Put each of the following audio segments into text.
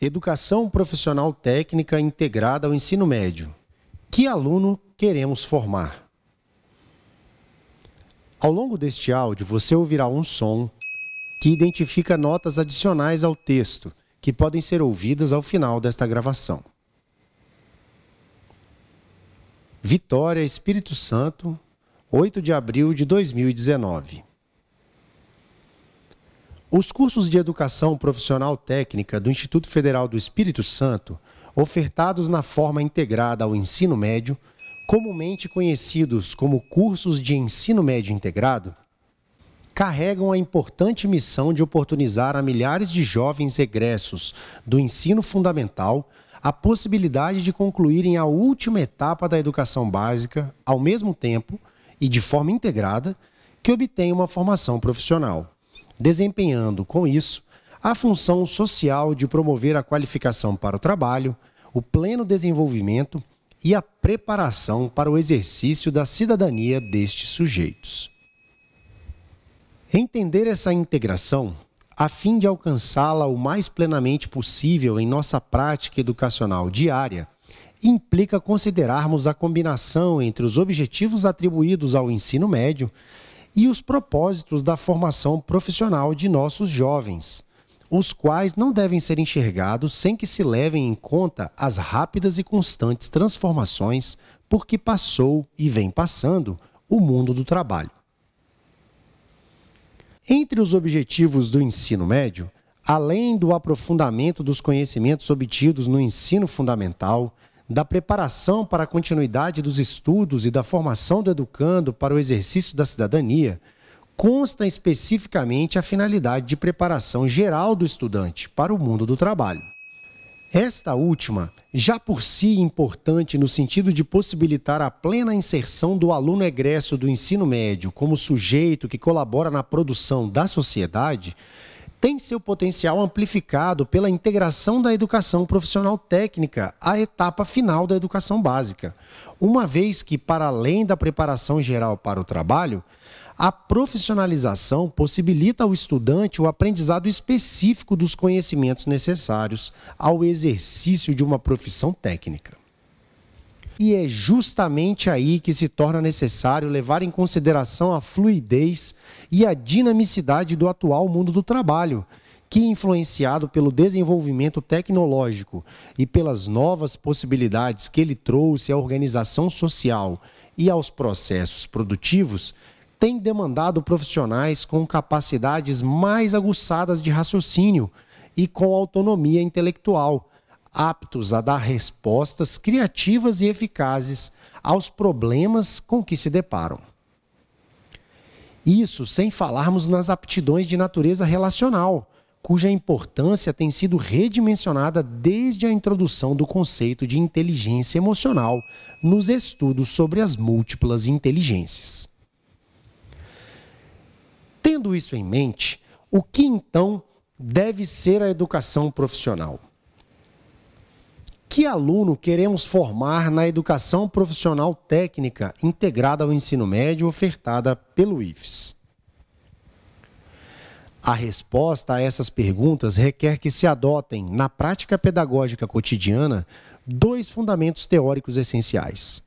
Educação profissional técnica integrada ao ensino médio. Que aluno queremos formar? Ao longo deste áudio, você ouvirá um som que identifica notas adicionais ao texto, que podem ser ouvidas ao final desta gravação. Vitória, Espírito Santo, 8 de abril de 2019. Os cursos de educação profissional técnica do Instituto Federal do Espírito Santo, ofertados na forma integrada ao ensino médio, comumente conhecidos como cursos de ensino médio integrado, carregam a importante missão de oportunizar a milhares de jovens egressos do ensino fundamental a possibilidade de concluírem a última etapa da educação básica ao mesmo tempo e de forma integrada que obtêm uma formação profissional desempenhando com isso a função social de promover a qualificação para o trabalho, o pleno desenvolvimento e a preparação para o exercício da cidadania destes sujeitos. Entender essa integração, a fim de alcançá-la o mais plenamente possível em nossa prática educacional diária, implica considerarmos a combinação entre os objetivos atribuídos ao ensino médio e os propósitos da formação profissional de nossos jovens, os quais não devem ser enxergados sem que se levem em conta as rápidas e constantes transformações por que passou e vem passando o mundo do trabalho. Entre os objetivos do ensino médio, além do aprofundamento dos conhecimentos obtidos no ensino fundamental, da preparação para a continuidade dos estudos e da formação do educando para o exercício da cidadania, consta especificamente a finalidade de preparação geral do estudante para o mundo do trabalho. Esta última, já por si importante no sentido de possibilitar a plena inserção do aluno egresso do ensino médio como sujeito que colabora na produção da sociedade, tem seu potencial amplificado pela integração da educação profissional técnica à etapa final da educação básica, uma vez que, para além da preparação geral para o trabalho, a profissionalização possibilita ao estudante o aprendizado específico dos conhecimentos necessários ao exercício de uma profissão técnica. E é justamente aí que se torna necessário levar em consideração a fluidez e a dinamicidade do atual mundo do trabalho, que, influenciado pelo desenvolvimento tecnológico e pelas novas possibilidades que ele trouxe à organização social e aos processos produtivos, tem demandado profissionais com capacidades mais aguçadas de raciocínio e com autonomia intelectual aptos a dar respostas criativas e eficazes aos problemas com que se deparam. Isso sem falarmos nas aptidões de natureza relacional, cuja importância tem sido redimensionada desde a introdução do conceito de inteligência emocional nos estudos sobre as múltiplas inteligências. Tendo isso em mente, o que então deve ser a educação profissional? Que aluno queremos formar na educação profissional técnica integrada ao ensino médio ofertada pelo IFES? A resposta a essas perguntas requer que se adotem, na prática pedagógica cotidiana, dois fundamentos teóricos essenciais: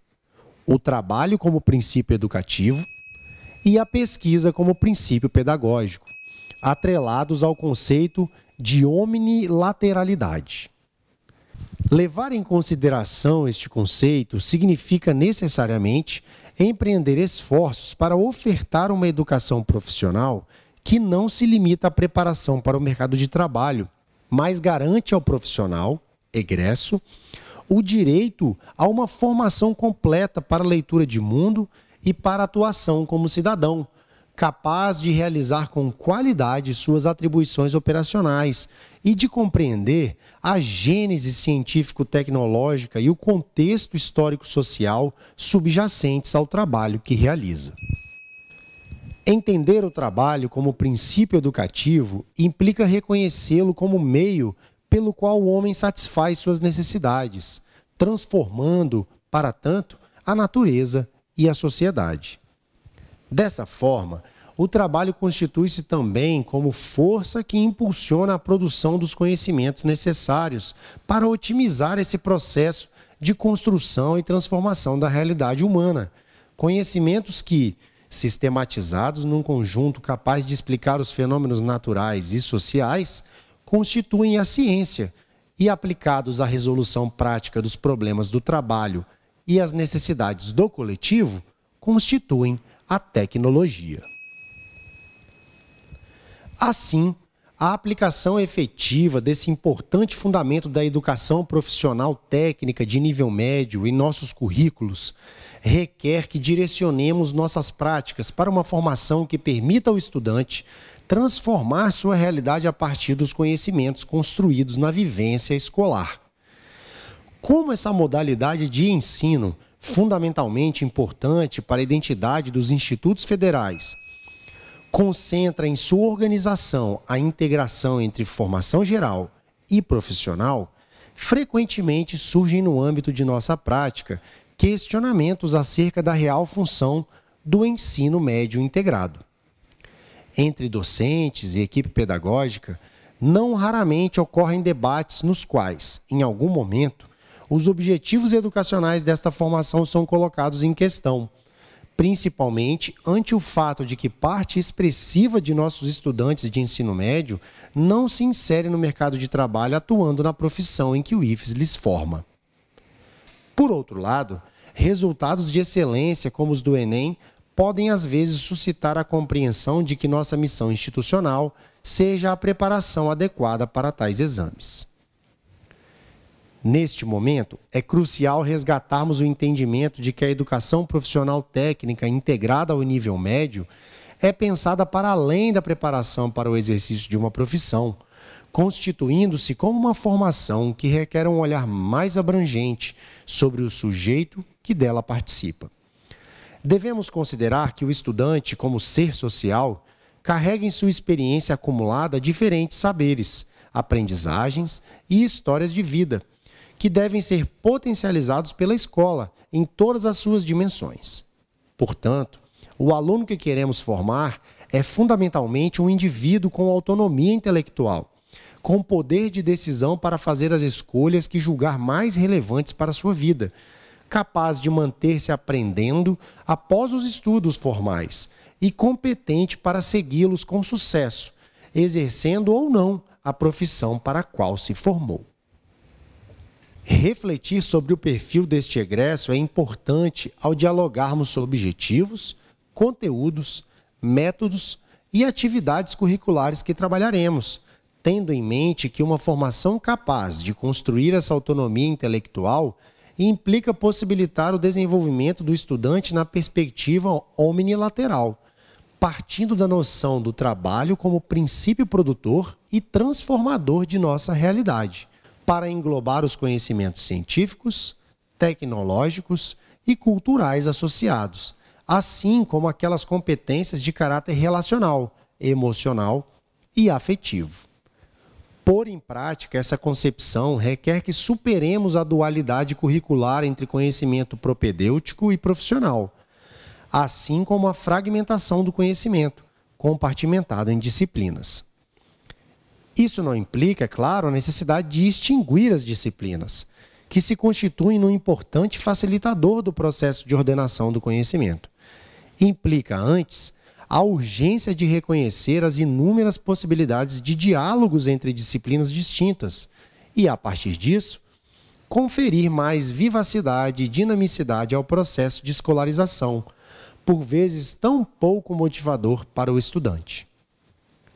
o trabalho como princípio educativo e a pesquisa como princípio pedagógico, atrelados ao conceito de omnilateralidade. Levar em consideração este conceito significa necessariamente empreender esforços para ofertar uma educação profissional que não se limita à preparação para o mercado de trabalho, mas garante ao profissional, egresso, o direito a uma formação completa para a leitura de mundo e para a atuação como cidadão, capaz de realizar com qualidade suas atribuições operacionais e de compreender a gênese científico-tecnológica e o contexto histórico-social subjacentes ao trabalho que realiza. Entender o trabalho como princípio educativo implica reconhecê-lo como meio pelo qual o homem satisfaz suas necessidades, transformando, para tanto, a natureza e a sociedade. Dessa forma, o trabalho constitui-se também como força que impulsiona a produção dos conhecimentos necessários para otimizar esse processo de construção e transformação da realidade humana. Conhecimentos que, sistematizados num conjunto capaz de explicar os fenômenos naturais e sociais, constituem a ciência e, aplicados à resolução prática dos problemas do trabalho e às necessidades do coletivo, constituem a tecnologia. Assim, a aplicação efetiva desse importante fundamento da educação profissional técnica de nível médio em nossos currículos requer que direcionemos nossas práticas para uma formação que permita ao estudante transformar sua realidade a partir dos conhecimentos construídos na vivência escolar. Como essa modalidade de ensino, fundamentalmente importante para a identidade dos institutos federais, concentra em sua organização a integração entre formação geral e profissional, frequentemente surgem no âmbito de nossa prática questionamentos acerca da real função do ensino médio integrado. Entre docentes e equipe pedagógica, não raramente ocorrem debates nos quais, em algum momento, os objetivos educacionais desta formação são colocados em questão, principalmente ante o fato de que parte expressiva de nossos estudantes de ensino médio não se insere no mercado de trabalho atuando na profissão em que o IFES lhes forma. Por outro lado, resultados de excelência como os do Enem podem às vezes suscitar a compreensão de que nossa missão institucional seja a preparação adequada para tais exames. Neste momento, é crucial resgatarmos o entendimento de que a educação profissional técnica integrada ao nível médio é pensada para além da preparação para o exercício de uma profissão, constituindo-se como uma formação que requer um olhar mais abrangente sobre o sujeito que dela participa. Devemos considerar que o estudante, como ser social, carrega em sua experiência acumulada diferentes saberes, aprendizagens e histórias de vida, que devem ser potencializados pela escola em todas as suas dimensões. Portanto, o aluno que queremos formar é fundamentalmente um indivíduo com autonomia intelectual com poder de decisão para fazer as escolhas que julgar mais relevantes para a sua vida, capaz de manter-se aprendendo após os estudos formais e competente para segui-los com sucesso, exercendo ou não a profissão para a qual se formou. Refletir sobre o perfil deste egresso é importante ao dialogarmos sobre objetivos, conteúdos, métodos e atividades curriculares que trabalharemos tendo em mente que uma formação capaz de construir essa autonomia intelectual implica possibilitar o desenvolvimento do estudante na perspectiva omnilateral, partindo da noção do trabalho como princípio produtor e transformador de nossa realidade, para englobar os conhecimentos científicos, tecnológicos e culturais associados, assim como aquelas competências de caráter relacional, emocional e afetivo pôr em prática essa concepção requer que superemos a dualidade curricular entre conhecimento propedêutico e profissional, assim como a fragmentação do conhecimento, compartimentado em disciplinas. Isso não implica, é claro, a necessidade de extinguir as disciplinas, que se constituem num importante facilitador do processo de ordenação do conhecimento. Implica, antes, a urgência de reconhecer as inúmeras possibilidades de diálogos entre disciplinas distintas e, a partir disso, conferir mais vivacidade e dinamicidade ao processo de escolarização, por vezes tão pouco motivador para o estudante.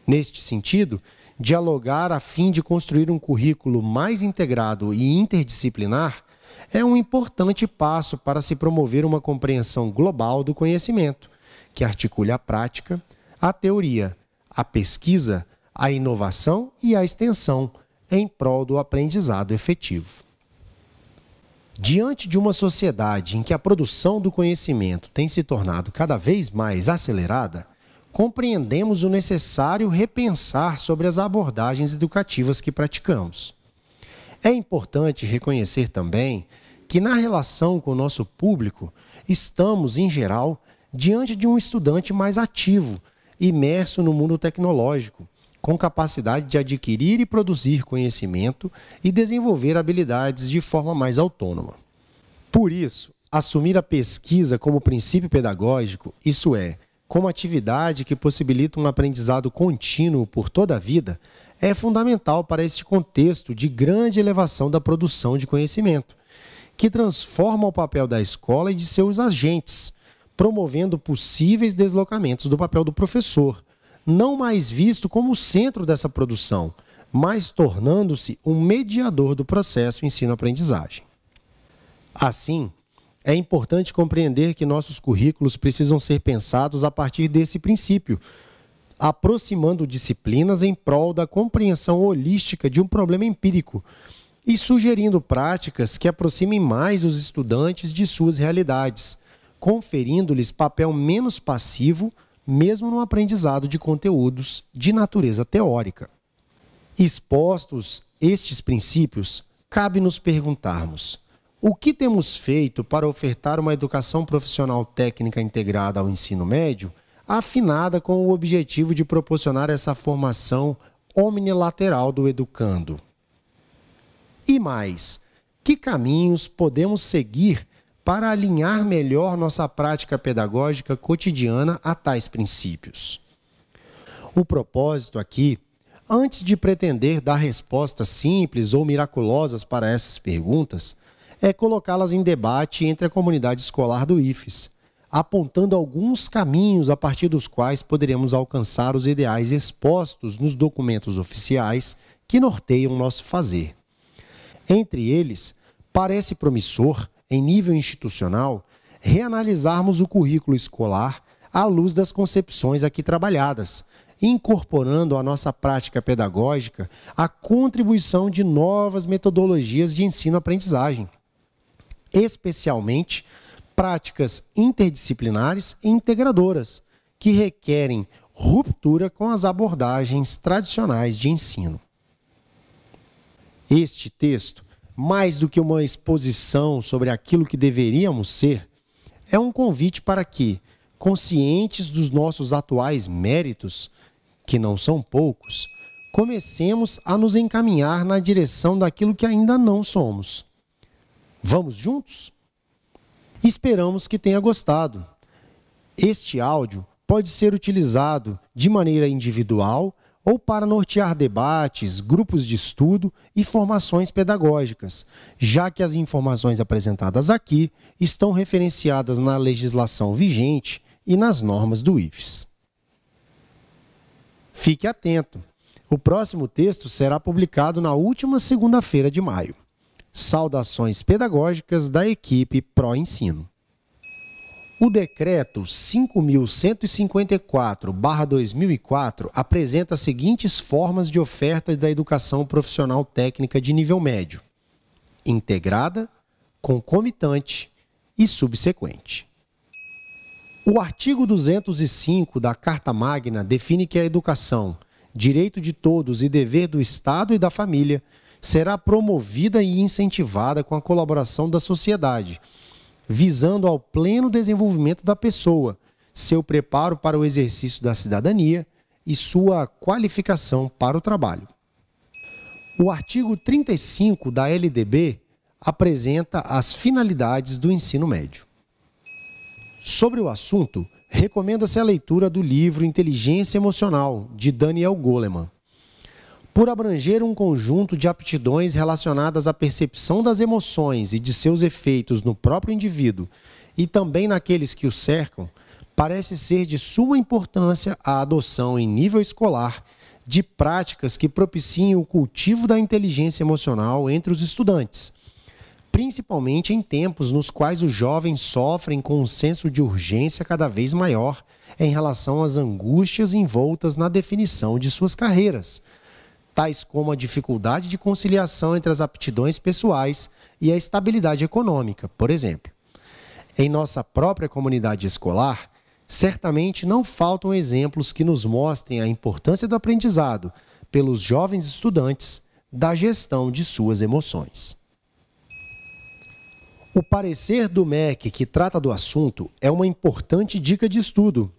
Neste sentido, dialogar a fim de construir um currículo mais integrado e interdisciplinar é um importante passo para se promover uma compreensão global do conhecimento que articule a prática, a teoria, a pesquisa, a inovação e a extensão em prol do aprendizado efetivo. Diante de uma sociedade em que a produção do conhecimento tem se tornado cada vez mais acelerada, compreendemos o necessário repensar sobre as abordagens educativas que praticamos. É importante reconhecer também que, na relação com o nosso público, estamos, em geral, diante de um estudante mais ativo imerso no mundo tecnológico, com capacidade de adquirir e produzir conhecimento e desenvolver habilidades de forma mais autônoma. Por isso, assumir a pesquisa como princípio pedagógico, isso é, como atividade que possibilita um aprendizado contínuo por toda a vida, é fundamental para este contexto de grande elevação da produção de conhecimento, que transforma o papel da escola e de seus agentes, promovendo possíveis deslocamentos do papel do professor, não mais visto como o centro dessa produção, mas tornando-se um mediador do processo ensino-aprendizagem. Assim, é importante compreender que nossos currículos precisam ser pensados a partir desse princípio, aproximando disciplinas em prol da compreensão holística de um problema empírico e sugerindo práticas que aproximem mais os estudantes de suas realidades, conferindo-lhes papel menos passivo, mesmo no aprendizado de conteúdos de natureza teórica. Expostos estes princípios, cabe nos perguntarmos: o que temos feito para ofertar uma educação profissional técnica integrada ao ensino médio, afinada com o objetivo de proporcionar essa formação omnilateral do educando? E mais, que caminhos podemos seguir para alinhar melhor nossa prática pedagógica cotidiana a tais princípios? O propósito aqui, antes de pretender dar respostas simples ou miraculosas para essas perguntas, é colocá-las em debate entre a comunidade escolar do IFES, apontando alguns caminhos a partir dos quais poderemos alcançar os ideais expostos nos documentos oficiais que norteiam nosso fazer. Entre eles, parece promissor, em nível institucional, reanalisarmos o currículo escolar à luz das concepções aqui trabalhadas, incorporando à nossa prática pedagógica a contribuição de novas metodologias de ensino-aprendizagem, especialmente práticas interdisciplinares e integradoras, que requerem ruptura com as abordagens tradicionais de ensino. Este texto, mais do que uma exposição sobre aquilo que deveríamos ser, é um convite para que, conscientes dos nossos atuais méritos, que não são poucos, comecemos a nos encaminhar na direção daquilo que ainda não somos. Vamos juntos? Esperamos que tenha gostado. Este áudio pode ser utilizado de maneira individual ou para nortear debates, grupos de estudo e formações pedagógicas, já que as informações apresentadas aqui estão referenciadas na legislação vigente e nas normas do IFES. Fique atento! O próximo texto será publicado na última segunda-feira de maio. Saudações pedagógicas da equipe Pro Ensino. O decreto 5154/2004 apresenta as seguintes formas de ofertas da educação profissional técnica de nível médio: integrada, concomitante e subsequente. O artigo 205 da Carta Magna define que a educação, direito de todos e dever do Estado e da família, será promovida e incentivada com a colaboração da sociedade visando ao pleno desenvolvimento da pessoa, seu preparo para o exercício da cidadania e sua qualificação para o trabalho. O artigo 35 da LDB apresenta as finalidades do ensino médio. Sobre o assunto, recomenda-se a leitura do livro Inteligência Emocional, de Daniel Goleman por abranger um conjunto de aptidões relacionadas à percepção das emoções e de seus efeitos no próprio indivíduo e também naqueles que o cercam, parece ser de suma importância a adoção em nível escolar de práticas que propiciem o cultivo da inteligência emocional entre os estudantes, principalmente em tempos nos quais os jovens sofrem com um senso de urgência cada vez maior em relação às angústias envoltas na definição de suas carreiras tais como a dificuldade de conciliação entre as aptidões pessoais e a estabilidade econômica, por exemplo. Em nossa própria comunidade escolar, certamente não faltam exemplos que nos mostrem a importância do aprendizado pelos jovens estudantes da gestão de suas emoções. O parecer do MEC que trata do assunto é uma importante dica de estudo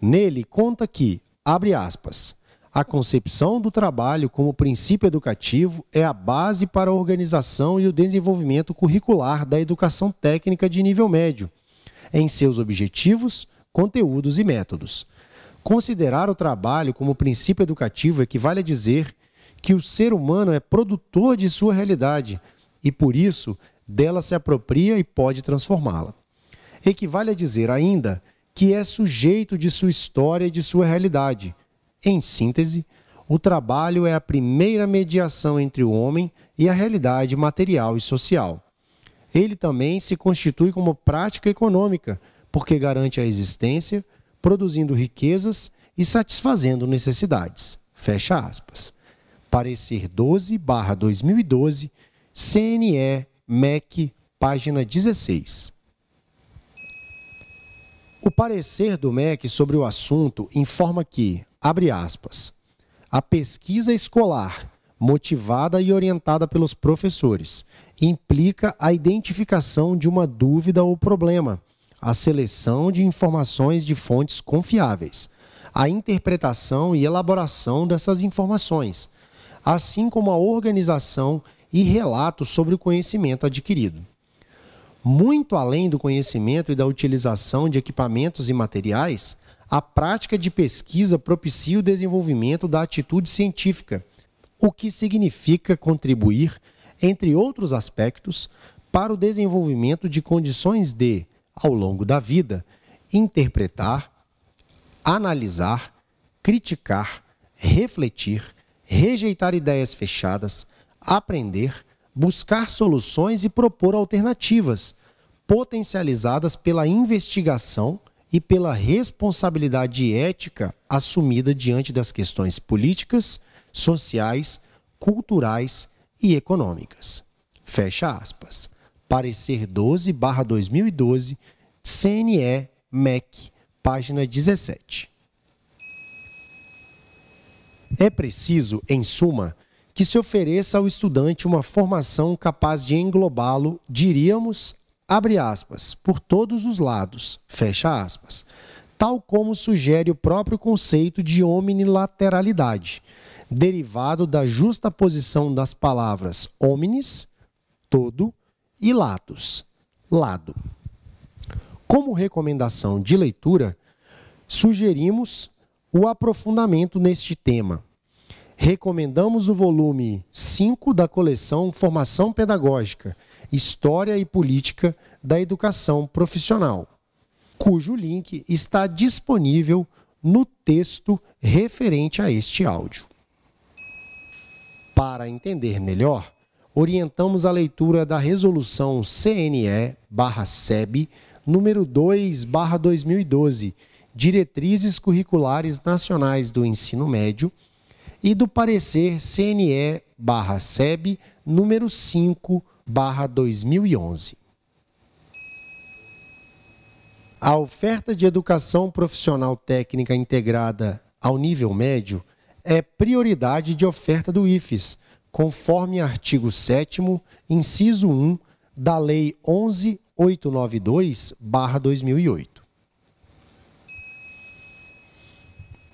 Nele conta que, abre aspas, a concepção do trabalho como princípio educativo é a base para a organização e o desenvolvimento curricular da educação técnica de nível médio, em seus objetivos, conteúdos e métodos. Considerar o trabalho como princípio educativo equivale a dizer que o ser humano é produtor de sua realidade e, por isso, dela se apropria e pode transformá-la. Equivale a dizer ainda que é sujeito de sua história e de sua realidade. Em síntese, o trabalho é a primeira mediação entre o homem e a realidade material e social. Ele também se constitui como prática econômica, porque garante a existência, produzindo riquezas e satisfazendo necessidades. Fecha aspas. Parecer 12, 2012, CNE, MEC, página 16. O parecer do MEC sobre o assunto informa que, abre aspas, a pesquisa escolar, motivada e orientada pelos professores, implica a identificação de uma dúvida ou problema, a seleção de informações de fontes confiáveis, a interpretação e elaboração dessas informações, assim como a organização e relato sobre o conhecimento adquirido. Muito além do conhecimento e da utilização de equipamentos e materiais, a prática de pesquisa propicia o desenvolvimento da atitude científica, o que significa contribuir, entre outros aspectos, para o desenvolvimento de condições de, ao longo da vida, interpretar, analisar, criticar, refletir, rejeitar ideias fechadas, aprender, buscar soluções e propor alternativas, potencializadas pela investigação e pela responsabilidade ética assumida diante das questões políticas, sociais, culturais e econômicas. Fecha aspas. Parecer 12/2012, CNE MEC, página 17. É preciso, em suma, que se ofereça ao estudante uma formação capaz de englobá-lo, diríamos, abre aspas, por todos os lados, fecha aspas, tal como sugere o próprio conceito de omnilateralidade, derivado da justa posição das palavras omnis, todo, e latus, lado. Como recomendação de leitura, sugerimos o aprofundamento neste tema, recomendamos o volume 5 da coleção Formação Pedagógica, História e Política da Educação Profissional, cujo link está disponível no texto referente a este áudio. Para entender melhor, orientamos a leitura da resolução CNE/SEB número 2/2012, Diretrizes Curriculares Nacionais do Ensino Médio e do parecer CNE/SEB número 5/2011. A oferta de educação profissional técnica integrada ao nível médio é prioridade de oferta do IFES, conforme artigo 7 inciso 1 da Lei 11892/2008.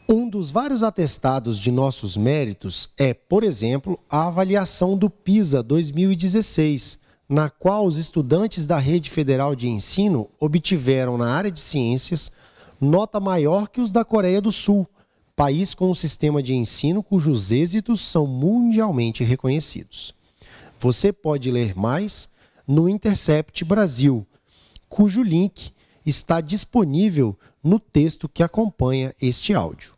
Um dos vários atestados de nossos méritos é, por exemplo, a avaliação do PISA 2016, na qual os estudantes da Rede Federal de Ensino obtiveram na área de ciências nota maior que os da Coreia do Sul, país com um sistema de ensino cujos êxitos são mundialmente reconhecidos. Você pode ler mais no Intercept Brasil, cujo link está disponível no texto que acompanha este áudio.